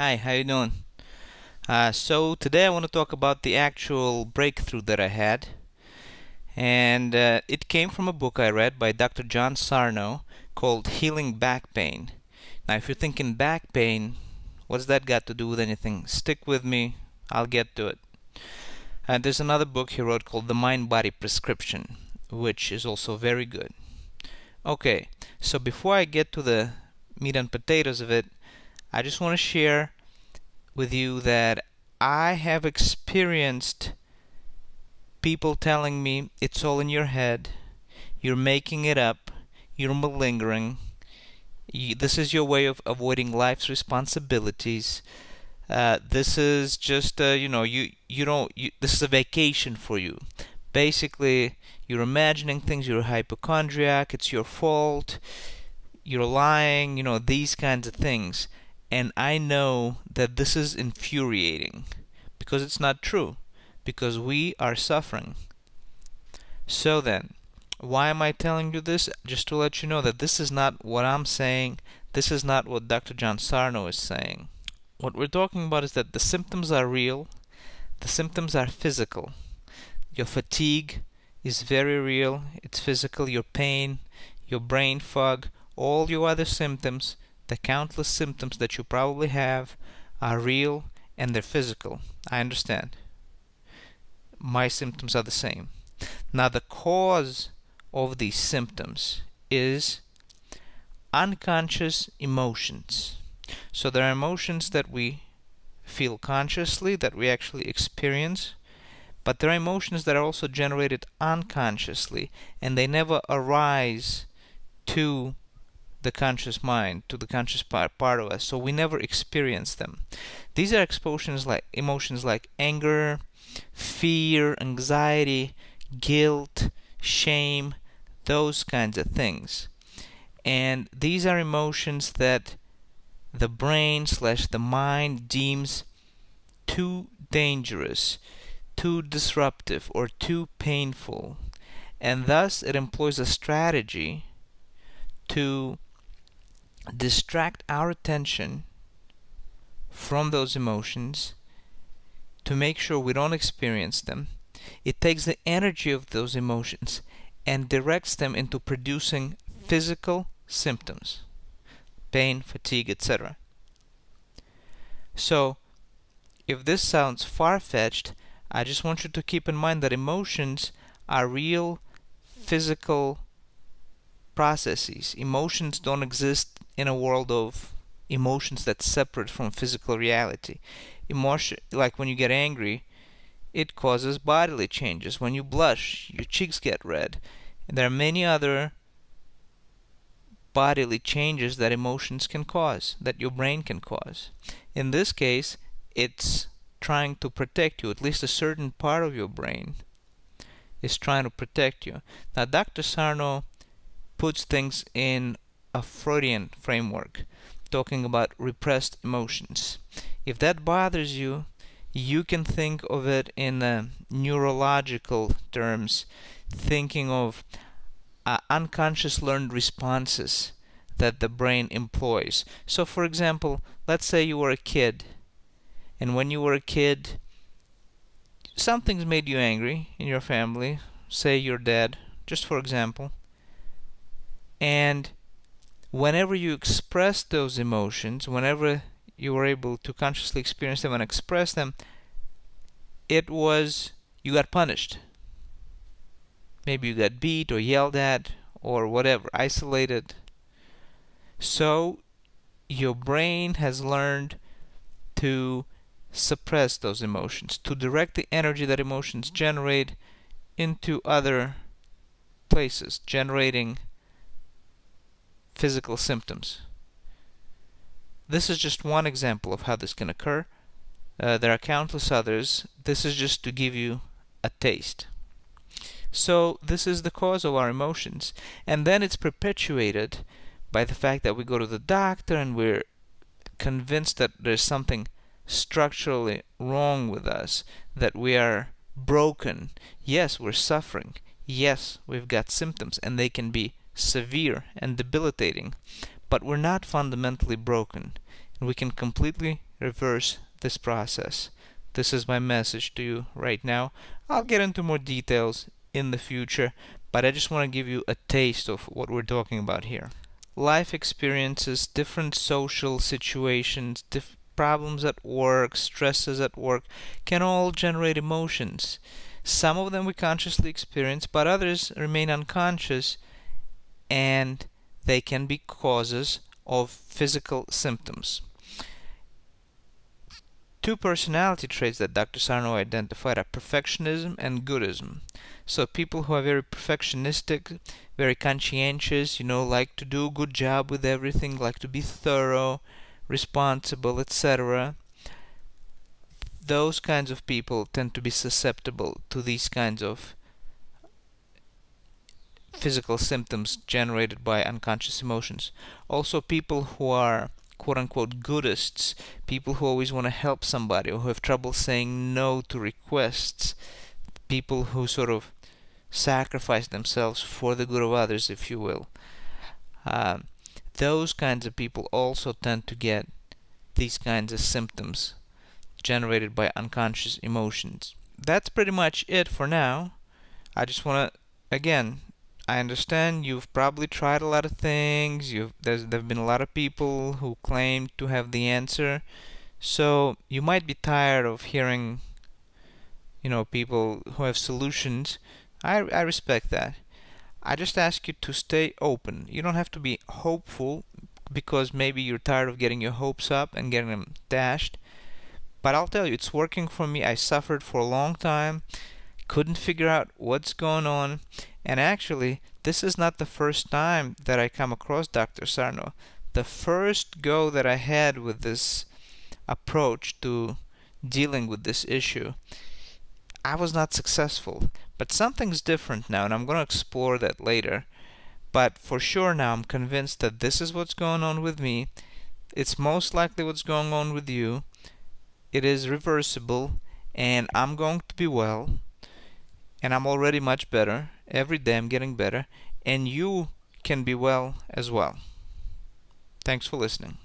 Hi, how you doing? Uh, so today I want to talk about the actual breakthrough that I had, and uh, it came from a book I read by Dr. John Sarno called Healing Back Pain. Now, if you're thinking back pain, what's that got to do with anything? Stick with me, I'll get to it. And there's another book he wrote called The Mind Body Prescription, which is also very good. Okay, so before I get to the meat and potatoes of it, I just want to share with you that I have experienced people telling me it's all in your head, you're making it up, you're malingering, you, this is your way of avoiding life's responsibilities. Uh, this is just uh, you know you you don't you, this is a vacation for you. Basically, you're imagining things. You're a hypochondriac. It's your fault. You're lying. You know these kinds of things and I know that this is infuriating because it's not true because we are suffering. So then why am I telling you this? Just to let you know that this is not what I'm saying. This is not what Dr. John Sarno is saying. What we're talking about is that the symptoms are real. The symptoms are physical. Your fatigue is very real. It's physical. Your pain your brain fog all your other symptoms the countless symptoms that you probably have are real and they're physical. I understand. My symptoms are the same. Now, the cause of these symptoms is unconscious emotions. So, there are emotions that we feel consciously, that we actually experience, but there are emotions that are also generated unconsciously and they never arise to the conscious mind to the conscious part, part of us so we never experience them. These are emotions like emotions like anger fear anxiety guilt shame those kinds of things. And these are emotions that the brain slash the mind deems too dangerous too disruptive or too painful. And thus it employs a strategy to distract our attention from those emotions to make sure we don't experience them. It takes the energy of those emotions and directs them into producing physical symptoms pain, fatigue, etc. So, if this sounds far fetched, I just want you to keep in mind that emotions are real physical processes. Emotions don't exist in a world of emotions that's separate from physical reality. Emotion, like when you get angry, it causes bodily changes. When you blush, your cheeks get red. And there are many other bodily changes that emotions can cause, that your brain can cause. In this case, it's trying to protect you, at least a certain part of your brain is trying to protect you. Now, Dr. Sarno puts things in a Freudian framework, talking about repressed emotions. If that bothers you, you can think of it in uh, neurological terms, thinking of uh, unconscious learned responses that the brain employs. So, for example, let's say you were a kid, and when you were a kid, something's made you angry in your family, say your dad, just for example, and whenever you express those emotions, whenever you were able to consciously experience them and express them, it was you got punished. Maybe you got beat or yelled at or whatever, isolated. So your brain has learned to suppress those emotions, to direct the energy that emotions generate into other places, generating physical symptoms. This is just one example of how this can occur. Uh, there are countless others. This is just to give you a taste. So this is the cause of our emotions. And then it's perpetuated by the fact that we go to the doctor and we're convinced that there's something structurally wrong with us, that we are broken. Yes, we're suffering. Yes, we've got symptoms, and they can be severe and debilitating, but we're not fundamentally broken, and we can completely reverse this process. This is my message to you right now. I'll get into more details in the future, but I just want to give you a taste of what we're talking about here. Life experiences, different social situations, diff problems at work, stresses at work can all generate emotions. Some of them we consciously experience, but others remain unconscious and they can be causes of physical symptoms. Two personality traits that Dr. Sarno identified are perfectionism and goodism. So people who are very perfectionistic, very conscientious, you know, like to do a good job with everything, like to be thorough, responsible, etc. Those kinds of people tend to be susceptible to these kinds of physical symptoms generated by unconscious emotions. Also, people who are quote unquote goodists, people who always want to help somebody or who have trouble saying no to requests, people who sort of sacrifice themselves for the good of others, if you will. Um, those kinds of people also tend to get these kinds of symptoms generated by unconscious emotions. That's pretty much it for now. I just want to, again, I understand you've probably tried a lot of things. You've there's there've been a lot of people who claim to have the answer. So you might be tired of hearing you know people who have solutions. I I respect that. I just ask you to stay open. You don't have to be hopeful because maybe you're tired of getting your hopes up and getting them dashed. But I'll tell you, it's working for me. I suffered for a long time, couldn't figure out what's going on, and actually, this is not the first time that I come across Dr. Sarno. The first go that I had with this approach to dealing with this issue, I was not successful. But something's different now, and I'm going to explore that later. But for sure now, I'm convinced that this is what's going on with me. It's most likely what's going on with you. It is reversible, and I'm going to be well. And I'm already much better every day I'm getting better and you can be well as well. Thanks for listening.